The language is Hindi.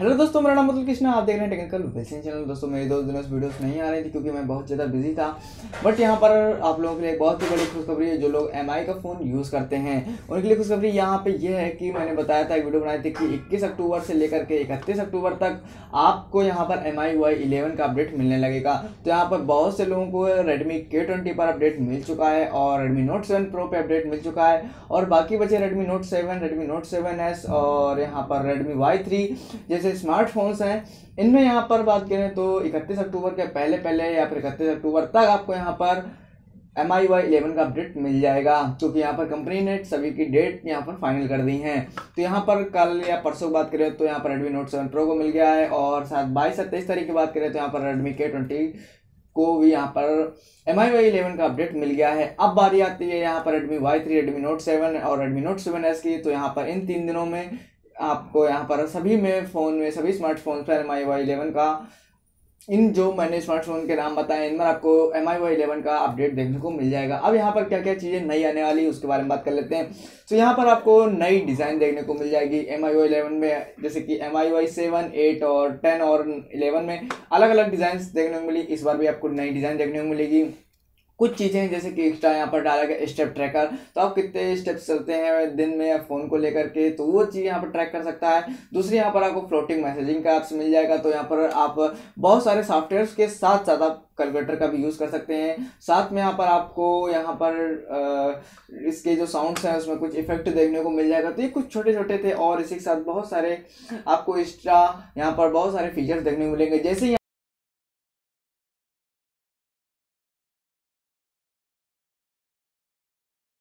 हेलो दोस्तों, मेरा नाम अतुल कृष्णा, आप देख रहे हैं टेक्निकल वेल्सिंग चैनल। दोस्तों, मेरी दो दिनों से वीडियोस नहीं आ रही थी क्योंकि मैं बहुत ज़्यादा बिज़ी था। बट यहाँ पर आप लोगों के लिए एक बहुत ही बड़ी खुशखबरी है, जो लोग MI का फ़ोन यूज़ करते हैं। उनके लिए खुशखबरी यहाँ पे ये है कि मैंने बताया था, एक वीडियो बनाई थी कि इक्कीस अक्टूबर से लेकर के इकतीस अक्टूबर तक आपको यहाँ पर एम आई वाई का अपडेट मिलने लगेगा। तो यहाँ पर बहुत से लोगों को रेडमी के पर अपडेट मिल चुका है और रेडमी नोट सेवन प्रो पे अपडेट मिल चुका है। और बाकी बचे Redmi Note seven Redmi Note seven और यहाँ पर रेडमी वाई थ्री जैसे स्मार्टफोन्स हैं हैं इनमें यहाँ पर बात करें तो इकतीस अक्टूबर के पहले पहले या फिर इकतीस अक्टूबर तक आपको यहाँ पर एम आई वाई इलेवन का अपडेट मिल जाएगा क्योंकि यहाँ पर कंपनी ने सभी की डेट यहाँ पर फाइनल कर दी है तो यहाँ पर कल या परसों की बात करें तो यहाँ पर रेडमी नोट सेवन प्रो को मिल गया है और साथ बाईस सत्ताईस तारीख की बात करें तो यहाँ पर रेडमी के ट्वेंटी को भी यहाँ पर एम आई वाई इलेवन का अपडेट मिल गया है अब बारी आती है यहाँ पर Redmi Y three Redmi Note seven और रेडमी नोट सेवन एस की तो यहाँ पर इन तीन दिनों में आपको यहाँ पर सभी में फ़ोन में, सभी स्मार्टफ़ोन पर एम आई वाई इलेवन का। इन जो मैंने स्मार्टफ़ोन के नाम बताए, इन इनमें आपको एम आई वाई इलेवन का अपडेट देखने को मिल जाएगा। अब यहाँ पर क्या क्या चीज़ें नई आने वाली उसके बारे में बात कर लेते हैं। तो यहाँ पर आपको नई डिज़ाइन देखने को मिल जाएगी एम आई वाई इलेवन में। जैसे कि M I Y seven eight और टेन और इलेवन में अलग अलग डिज़ाइन देखने को मिली। इस बार भी आपको नई डिज़ाइन देखने को मिलेगी। कुछ चीज़ें हैं, जैसे कि एक्स्ट्रा यहाँ पर डाला गया स्टेप ट्रैकर तो आप कितने स्टेप्स चलते हैं दिन में या फ़ोन को लेकर के तो वो चीज़ यहाँ पर ट्रैक कर सकता है। दूसरी यहाँ पर आपको फ्लोटिंग मैसेजिंग का ऐप्स मिल जाएगा तो यहाँ पर आप बहुत सारे सॉफ्टवेयर के साथ साथ आप कैलकुलेटर का भी यूज़ कर सकते हैं। साथ में यहाँ पर आपको यहाँ पर इसके जो साउंड्स हैं, उसमें कुछ इफ़ेक्ट देखने को मिल जाएगा। तो ये कुछ छोटे छोटे थे और इसी के साथ बहुत सारे आपको एक्स्ट्रा यहाँ पर बहुत सारे फीचर्स देखने को मिलेंगे। जैसे